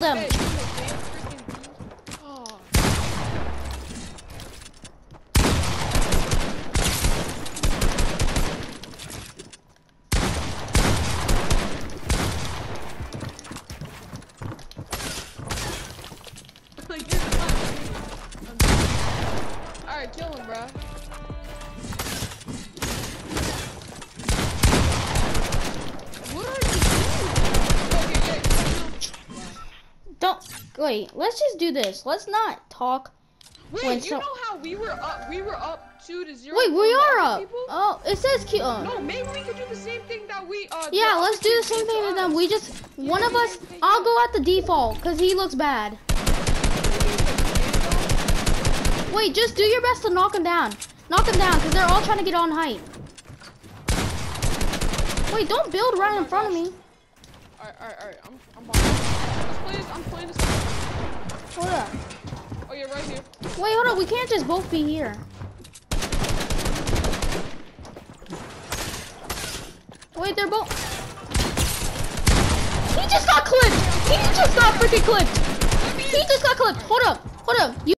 them. Alright, kill him, bro. Wait. Let's just do this. Let's not talk. Wait, When you so- know how we were up? We were up two to zero. Wait, we are up. people? Oh, it says Q. Oh. No, maybe we could do the same thing that we. Uh, Yeah, let's do the same thing to with them. We just one of us. I'll go at the default because he looks bad. Wait, just do your best to knock him down. Knock him down because they're all trying to get on height. Wait, don't build right in front of me. Alright, alright, alright. I'm, I'm behind. Let's play this. I'm playing this. Hold up. Oh yeah, right here. Wait, hold up. We can't just both be here. Wait, they're both. He just got clipped. He just got freaking clipped. He just got clipped. Hold up. Hold up. You